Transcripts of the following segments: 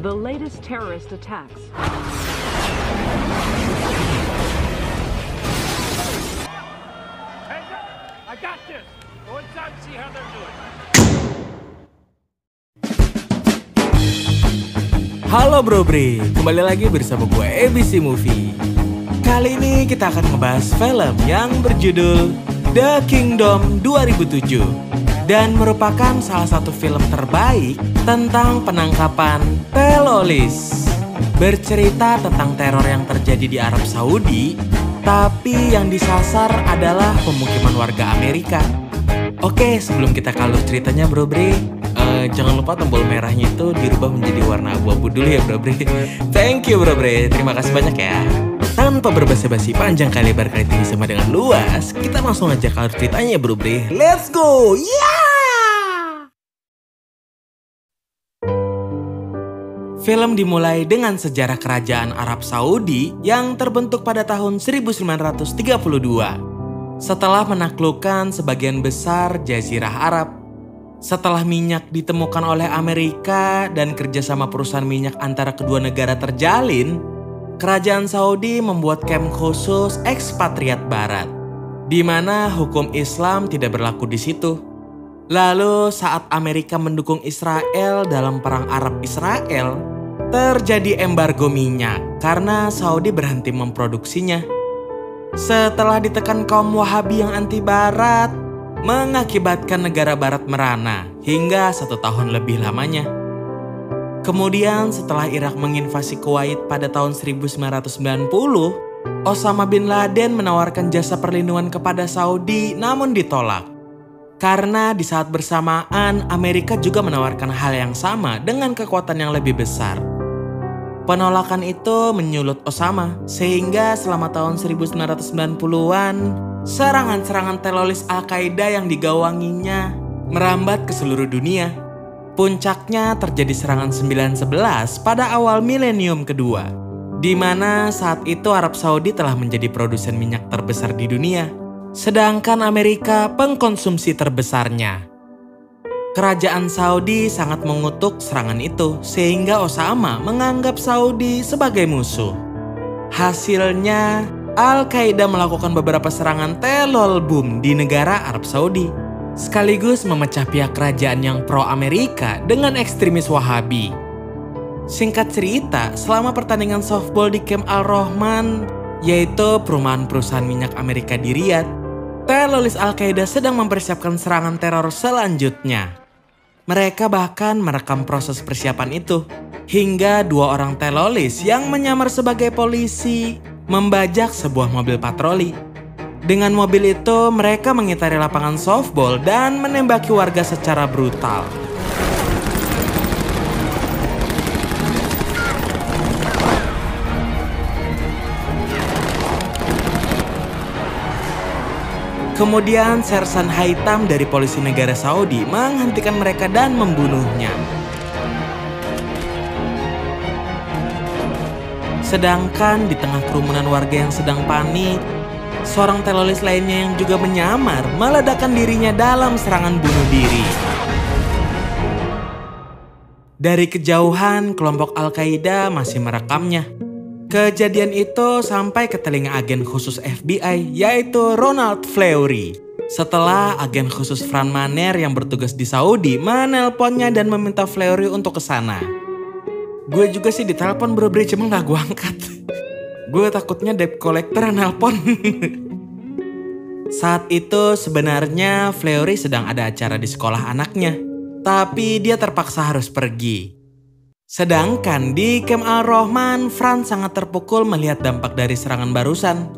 The latest terrorist attacks. Hands up! I got this! Go inside and see how they're doing. Halo Bro Bre, kembali lagi bersama gue ABC Movie. Kali ini kita akan ngebahas film yang berjudul The Kingdom 2007 dan merupakan salah satu film terbaik tentang penangkapan teroris. Bercerita tentang teror yang terjadi di Arab Saudi, tapi yang disasar adalah pemukiman warga Amerika. Oke, sebelum kita kalau ceritanya Bro Bre, eh, jangan lupa tombol merahnya itu dirubah menjadi warna abu-abu dulu ya Bro Bre. Thank you Bro Bre, terima kasih banyak ya. Tanpa berbasa-basi panjang kali lebar kali tinggi sama dengan luas, kita langsung aja kalau ceritanya Bro Bre. Let's go! Yeah! Film dimulai dengan sejarah kerajaan Arab Saudi yang terbentuk pada tahun 1932 setelah menaklukkan sebagian besar jazirah Arab. Setelah minyak ditemukan oleh Amerika dan kerjasama perusahaan minyak antara kedua negara terjalin, kerajaan Saudi membuat camp khusus ekspatriat barat, di mana hukum Islam tidak berlaku di situ. Lalu saat Amerika mendukung Israel dalam perang Arab-Israel, terjadi embargo minyak karena Saudi berhenti memproduksinya. Setelah ditekan kaum Wahabi yang anti Barat, mengakibatkan negara Barat merana hingga satu tahun lebih lamanya. Kemudian setelah Irak menginvasi Kuwait pada tahun 1990, Osama bin Laden menawarkan jasa perlindungan kepada Saudi namun ditolak. Karena di saat bersamaan Amerika juga menawarkan hal yang sama dengan kekuatan yang lebih besar. Penolakan itu menyulut Osama, sehingga selama tahun 1990-an, serangan-serangan teroris Al-Qaeda yang digawanginya merambat ke seluruh dunia. Puncaknya terjadi serangan 911 pada awal milenium kedua, di mana saat itu Arab Saudi telah menjadi produsen minyak terbesar di dunia, sedangkan Amerika pengkonsumsi terbesarnya. Kerajaan Saudi sangat mengutuk serangan itu, sehingga Osama menganggap Saudi sebagai musuh. Hasilnya, Al-Qaeda melakukan beberapa serangan telol boom di negara Arab Saudi, sekaligus memecah pihak kerajaan yang pro-Amerika dengan ekstremis Wahabi. Singkat cerita, selama pertandingan softball di Camp Al-Rahman, yaitu perumahan perusahaan minyak Amerika di Riyadh, teroris Al-Qaeda sedang mempersiapkan serangan teror selanjutnya. Mereka bahkan merekam proses persiapan itu, hingga dua orang teroris yang menyamar sebagai polisi membajak sebuah mobil patroli. Dengan mobil itu, mereka mengitari lapangan softball dan menembaki warga secara brutal. Kemudian Sersan Haitam dari polisi negara Saudi menghentikan mereka dan membunuhnya. Sedangkan di tengah kerumunan warga yang sedang panik, seorang teroris lainnya yang juga menyamar meledakkan dirinya dalam serangan bunuh diri. Dari kejauhan, kelompok Al-Qaeda masih merekamnya. Kejadian itu sampai ke telinga agen khusus FBI yaitu Ronald Fleury. Setelah agen khusus Fran Maner yang bertugas di Saudi menelponnya dan meminta Fleury untuk ke sana. Gue juga sih ditelepon bro bre cuma gak gue angkat. Gue takutnya debt collector yang nelpon. Saat itu sebenarnya Fleury sedang ada acara di sekolah anaknya. Tapi dia terpaksa harus pergi. Sedangkan di Camp Al-Rahman, Franz sangat terpukul melihat dampak dari serangan barusan.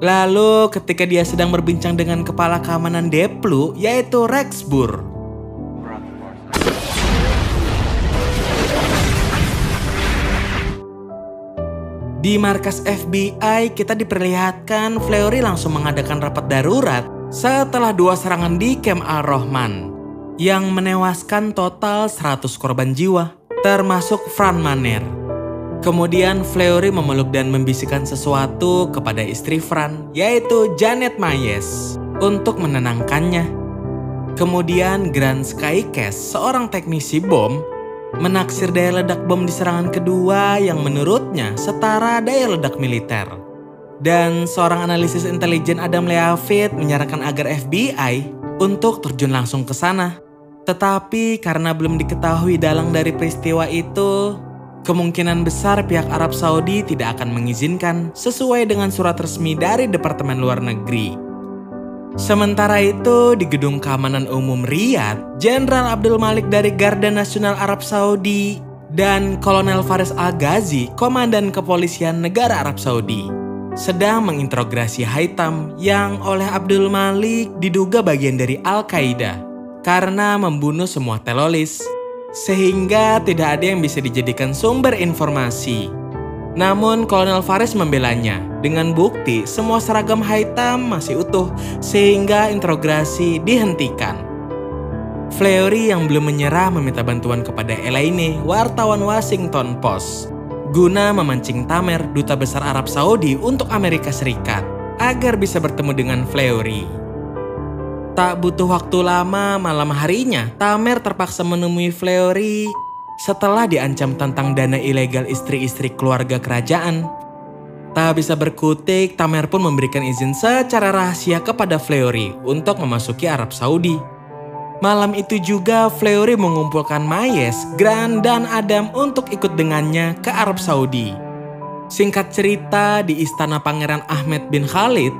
Lalu ketika dia sedang berbincang dengan kepala keamanan Deplu, yaitu Rex Di markas FBI, kita diperlihatkan Fleury langsung mengadakan rapat darurat setelah dua serangan di Camp Al-Rahman yang menewaskan total 100 korban jiwa termasuk Fran Maner. Kemudian Fleury memeluk dan membisikkan sesuatu kepada istri Fran, yaitu Janet Mayes, untuk menenangkannya. Kemudian Grand Skycast, seorang teknisi bom, menaksir daya ledak bom di serangan kedua yang menurutnya setara daya ledak militer. Dan seorang analisis intelijen Adam Leavitt menyarankan agar FBI untuk terjun langsung ke sana. Tetapi karena belum diketahui dalang dari peristiwa itu, kemungkinan besar pihak Arab Saudi tidak akan mengizinkan sesuai dengan surat resmi dari Departemen Luar Negeri. Sementara itu, di Gedung Keamanan Umum Riyadh, Jenderal Abdul Malik dari Garda Nasional Arab Saudi dan Kolonel Faris Al-Ghazi, Komandan Kepolisian Negara Arab Saudi, sedang menginterogasi Haitam yang oleh Abdul Malik diduga bagian dari Al-Qaeda karena membunuh semua teroris, sehingga tidak ada yang bisa dijadikan sumber informasi. Namun Kolonel Faris membelanya dengan bukti semua seragam hitam masih utuh sehingga interogasi dihentikan. Fleury yang belum menyerah meminta bantuan kepada Elaine, wartawan Washington Post, guna memancing Tamer, duta besar Arab Saudi untuk Amerika Serikat, agar bisa bertemu dengan Fleury. Tak butuh waktu lama, malam harinya, Tamer terpaksa menemui Fleury setelah diancam tentang dana ilegal istri-istri keluarga kerajaan. Tak bisa berkutik, Tamer pun memberikan izin secara rahasia kepada Fleury untuk memasuki Arab Saudi. Malam itu juga Fleury mengumpulkan Mayes, Grant, dan Adam untuk ikut dengannya ke Arab Saudi. Singkat cerita, di istana Pangeran Ahmed bin Khalid,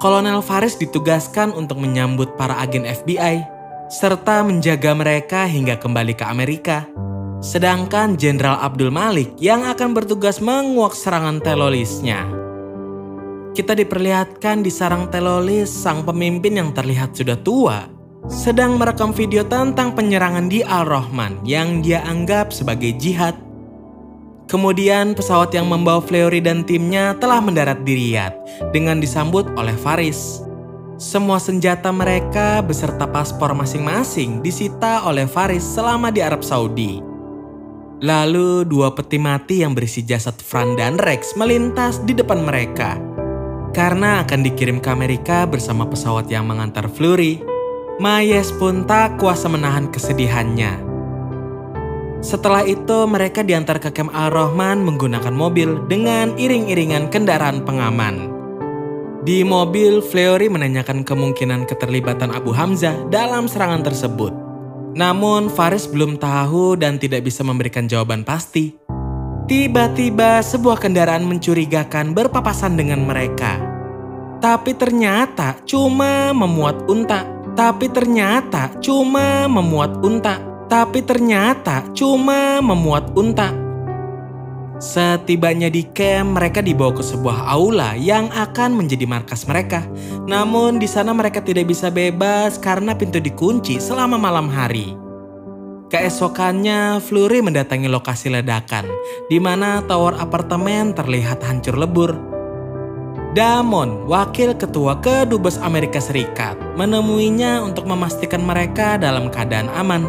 Kolonel Faris ditugaskan untuk menyambut para agen FBI serta menjaga mereka hingga kembali ke Amerika. Sedangkan Jenderal Abdul Malik yang akan bertugas menguak serangan terorisnya. Kita diperlihatkan di sarang teroris sang pemimpin yang terlihat sudah tua sedang merekam video tentang penyerangan di Al-Rahman yang dia anggap sebagai jihad. Kemudian pesawat yang membawa Fleury dan timnya telah mendarat di Riyadh dengan disambut oleh Faris. Semua senjata mereka beserta paspor masing-masing disita oleh Faris selama di Arab Saudi. Lalu dua peti mati yang berisi jasad Fran dan Rex melintas di depan mereka. Karena akan dikirim ke Amerika bersama pesawat yang mengantar Fleury, Mayes pun tak kuasa menahan kesedihannya. Setelah itu mereka diantar ke Kem Al-Rahman menggunakan mobil dengan iring-iringan kendaraan pengaman. Di mobil, Fleury menanyakan kemungkinan keterlibatan Abu Hamzah dalam serangan tersebut. Namun Faris belum tahu dan tidak bisa memberikan jawaban pasti. Tiba-tiba sebuah kendaraan mencurigakan berpapasan dengan mereka. Tapi ternyata cuma memuat unta. Tapi ternyata cuma memuat unta. Tapi ternyata cuma memuat unta. Setibanya di camp, mereka dibawa ke sebuah aula yang akan menjadi markas mereka. Namun di sana mereka tidak bisa bebas karena pintu dikunci selama malam hari. Keesokannya, Flurry mendatangi lokasi ledakan, di mana tower apartemen terlihat hancur lebur. Damon, wakil ketua kedubes Amerika Serikat, menemuinya untuk memastikan mereka dalam keadaan aman.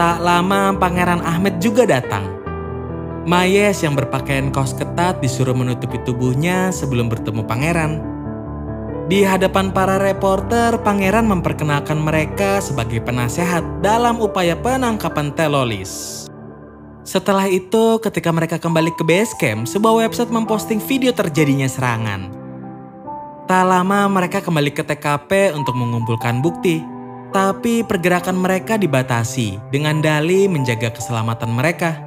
Tak lama, Pangeran Ahmed juga datang Mayes yang berpakaian kaos ketat disuruh menutupi tubuhnya sebelum bertemu pangeran. Di hadapan para reporter, pangeran memperkenalkan mereka sebagai penasehat dalam upaya penangkapan teroris. Setelah itu, ketika mereka kembali ke base camp, sebuah website memposting video terjadinya serangan. Tak lama mereka kembali ke TKP untuk mengumpulkan bukti, tapi pergerakan mereka dibatasi dengan dalih menjaga keselamatan mereka.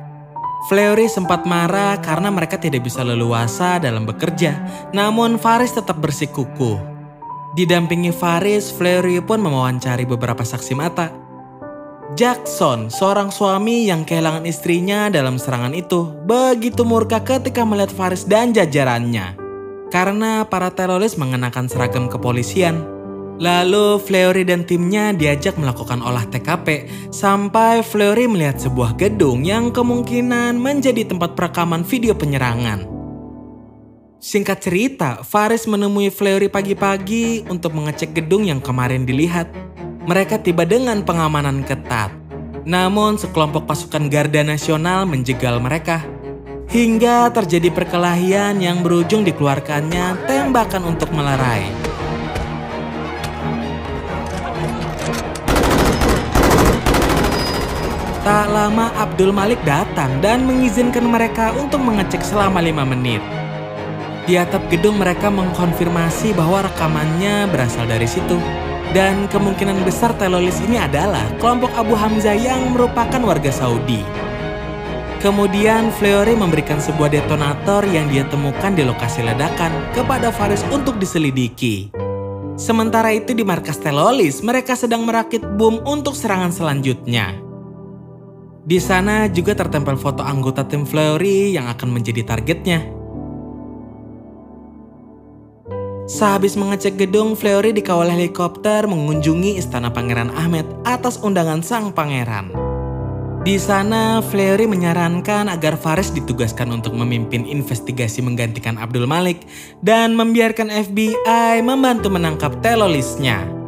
Fleury sempat marah karena mereka tidak bisa leluasa dalam bekerja, namun Faris tetap bersikukuh. Didampingi Faris, Fleury pun mewawancari beberapa saksi mata. Jackson, seorang suami yang kehilangan istrinya dalam serangan itu, begitu murka ketika melihat Faris dan jajarannya. Karena para teroris mengenakan seragam kepolisian, Lalu Fleury dan timnya diajak melakukan olah TKP sampai Fleury melihat sebuah gedung yang kemungkinan menjadi tempat perekaman video penyerangan. Singkat cerita, Faris menemui Fleury pagi-pagi untuk mengecek gedung yang kemarin dilihat. Mereka tiba dengan pengamanan ketat. Namun sekelompok pasukan Garda Nasional menjegal mereka. Hingga terjadi perkelahian yang berujung dikeluarkannya tembakan untuk melerai. Tak lama Abdul Malik datang dan mengizinkan mereka untuk mengecek selama lima menit. Di atap gedung mereka mengkonfirmasi bahwa rekamannya berasal dari situ. Dan kemungkinan besar teroris ini adalah kelompok Abu Hamzah yang merupakan warga Saudi. Kemudian Fleury memberikan sebuah detonator yang dia temukan di lokasi ledakan kepada Faris untuk diselidiki. Sementara itu di markas Telolis, mereka sedang merakit bom untuk serangan selanjutnya. Di sana juga tertempel foto anggota tim Fleury yang akan menjadi targetnya. Sehabis mengecek gedung, Fleury dikawal helikopter mengunjungi istana Pangeran Ahmed atas undangan sang pangeran. Di sana, Fleury menyarankan agar Faris ditugaskan untuk memimpin investigasi menggantikan Abdul Malik dan membiarkan FBI membantu menangkap terorisnya.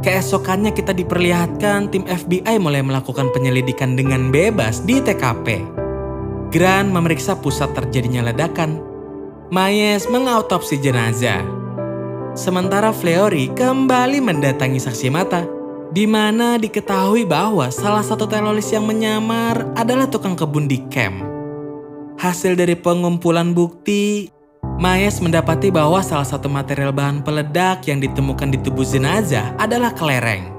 Keesokannya kita diperlihatkan tim FBI mulai melakukan penyelidikan dengan bebas di TKP. Grant memeriksa pusat terjadinya ledakan Mayes mengautopsi jenazah. Sementara Fleury kembali mendatangi saksi mata, di mana diketahui bahwa salah satu teroris yang menyamar adalah tukang kebun di camp. Hasil dari pengumpulan bukti, Mayes mendapati bahwa salah satu material bahan peledak yang ditemukan di tubuh jenazah adalah kelereng.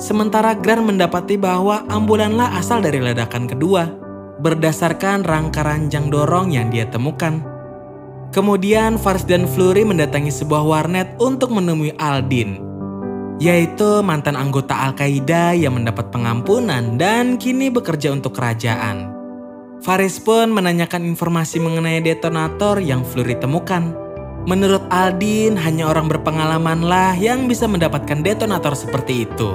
Sementara Grant mendapati bahwa ambulanlah asal dari ledakan kedua berdasarkan rangka ranjang dorong yang dia temukan. Kemudian Fars dan Flurry mendatangi sebuah warnet untuk menemui Aldin, yaitu mantan anggota Al-Qaeda yang mendapat pengampunan dan kini bekerja untuk kerajaan. Faris pun menanyakan informasi mengenai detonator yang Flurry temukan. Menurut Aldin, hanya orang berpengalamanlah yang bisa mendapatkan detonator seperti itu.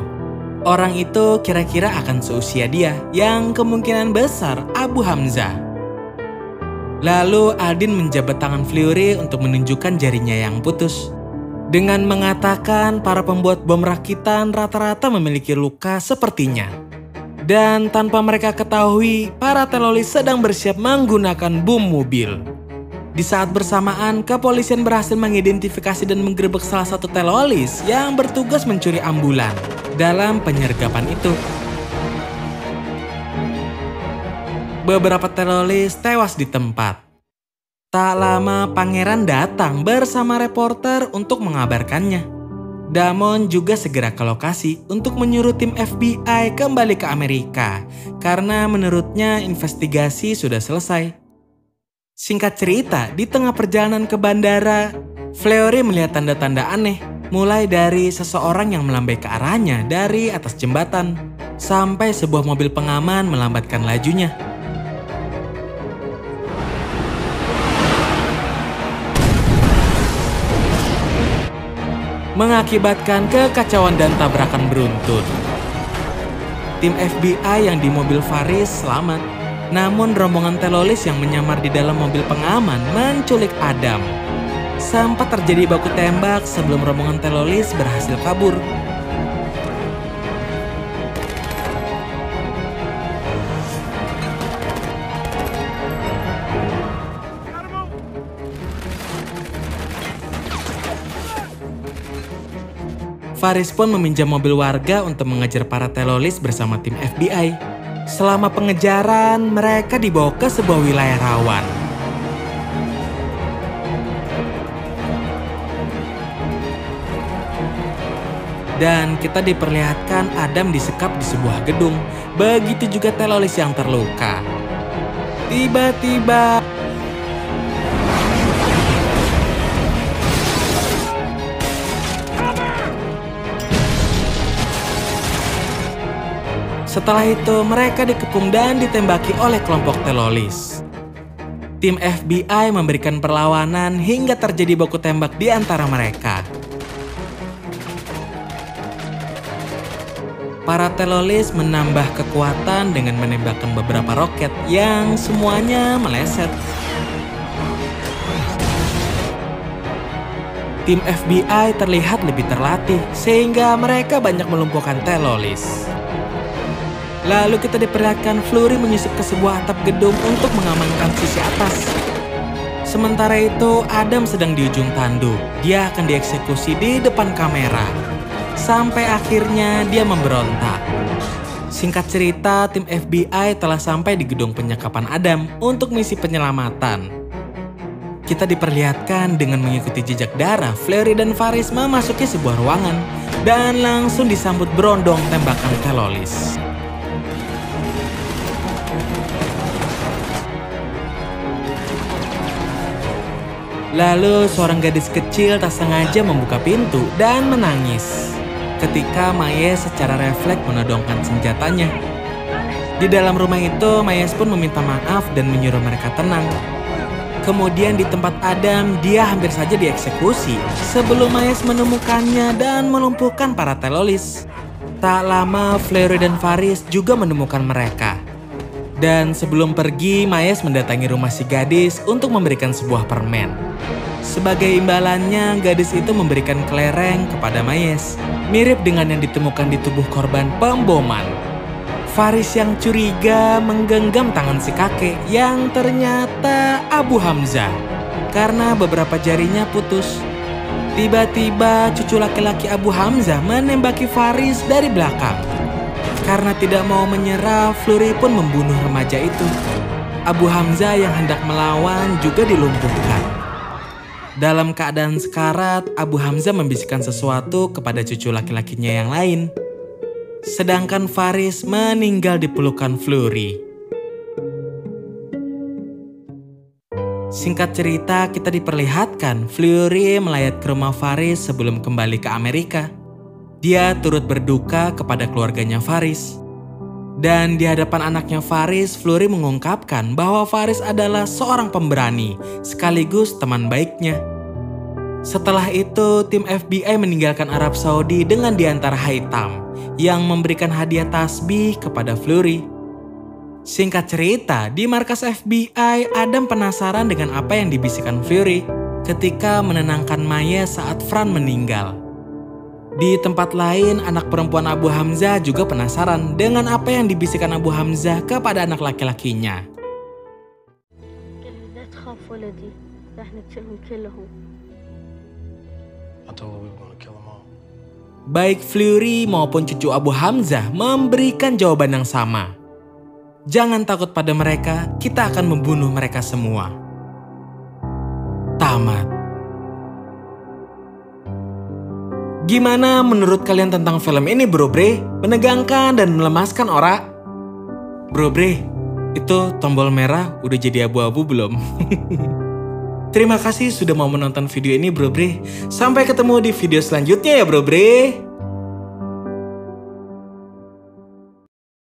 Orang itu kira-kira akan seusia dia, yang kemungkinan besar Abu Hamzah. Lalu Aldin menjabat tangan Fleury untuk menunjukkan jarinya yang putus. Dengan mengatakan para pembuat bom rakitan rata-rata memiliki luka sepertinya. Dan tanpa mereka ketahui, para teroris sedang bersiap menggunakan bom mobil. Di saat bersamaan, kepolisian berhasil mengidentifikasi dan menggerebek salah satu teroris yang bertugas mencuri ambulan dalam penyergapan itu. Beberapa teroris tewas di tempat. Tak lama pangeran datang bersama reporter untuk mengabarkannya. Damon juga segera ke lokasi untuk menyuruh tim FBI kembali ke Amerika karena menurutnya investigasi sudah selesai. Singkat cerita, di tengah perjalanan ke bandara, Fleury melihat tanda-tanda aneh mulai dari seseorang yang melambai ke arahnya dari atas jembatan, sampai sebuah mobil pengaman melambatkan lajunya. Mengakibatkan kekacauan dan tabrakan beruntun. Tim FBI yang di mobil Faris selamat, namun rombongan teroris yang menyamar di dalam mobil pengaman menculik Adam Sempat terjadi baku tembak sebelum rombongan teroris berhasil kabur. Faris pun meminjam mobil warga untuk mengejar para teroris bersama tim FBI. Selama pengejaran, mereka dibawa ke sebuah wilayah rawan. dan kita diperlihatkan Adam disekap di sebuah gedung. Begitu juga teroris yang terluka. Tiba-tiba Setelah itu, mereka dikepung dan ditembaki oleh kelompok teroris. Tim FBI memberikan perlawanan hingga terjadi baku tembak di antara mereka. para teroris menambah kekuatan dengan menembakkan beberapa roket yang semuanya meleset. Tim FBI terlihat lebih terlatih sehingga mereka banyak melumpuhkan teroris. Lalu kita diperlihatkan Flurry menyusup ke sebuah atap gedung untuk mengamankan sisi atas. Sementara itu, Adam sedang di ujung tandu. Dia akan dieksekusi di depan kamera. sampai akhirnya dia memberontak. Singkat cerita, tim FBI telah sampai di gedung penyekapan Adam untuk misi penyelamatan. Kita diperlihatkan dengan mengikuti jejak darah, Fleury dan Faris memasuki sebuah ruangan dan langsung disambut berondong tembakan telolis. Lalu seorang gadis kecil tak sengaja membuka pintu dan menangis. Ketika Mayes secara refleks menodongkan senjatanya. Di dalam rumah itu, Mayes pun meminta maaf dan menyuruh mereka tenang. Kemudian di tempat Adam, dia hampir saja dieksekusi sebelum Mayes menemukannya dan melumpuhkan para telolis. Tak lama, Fleury dan Faris juga menemukan mereka. Dan sebelum pergi, Mayes mendatangi rumah si gadis untuk memberikan sebuah permen. Sebagai imbalannya, gadis itu memberikan kelereng kepada Mayes, mirip dengan yang ditemukan di tubuh korban pemboman. Faris yang curiga menggenggam tangan si kakek yang ternyata Abu Hamzah karena beberapa jarinya putus. Tiba-tiba cucu laki-laki Abu Hamzah menembaki Faris dari belakang. Karena tidak mau menyerah, Flurry pun membunuh remaja itu. Abu Hamzah yang hendak melawan juga dilumpuhkan. Dalam keadaan sekarat, Abu Hamzah membisikkan sesuatu kepada cucu laki-lakinya yang lain. Sedangkan Faris meninggal di pelukan Flurry. Singkat cerita, kita diperlihatkan Flurry melayat ke rumah Faris sebelum kembali ke Amerika. Dia turut berduka kepada keluarganya Faris. Dan di hadapan anaknya Faris, Flurry mengungkapkan bahwa Faris adalah seorang pemberani sekaligus teman baiknya. Setelah itu, tim FBI meninggalkan Arab Saudi dengan diantar Haitam yang memberikan hadiah tasbih kepada Flurry. Singkat cerita, di markas FBI, Adam penasaran dengan apa yang dibisikkan Flurry ketika menenangkan Maya saat Fran meninggal. Di tempat lain, anak perempuan Abu Hamzah juga penasaran dengan apa yang dibisikkan Abu Hamzah kepada anak laki-lakinya. Baik Fleury maupun cucu Abu Hamzah memberikan jawaban yang sama. Jangan takut pada mereka, kita akan membunuh mereka semua. Tamat. Gimana menurut kalian tentang film ini bro bre? Menegangkan dan melemaskan ora? Bro bre, itu tombol merah udah jadi abu-abu belum? Terima kasih sudah mau menonton video ini bro bre. Sampai ketemu di video selanjutnya ya bro bre.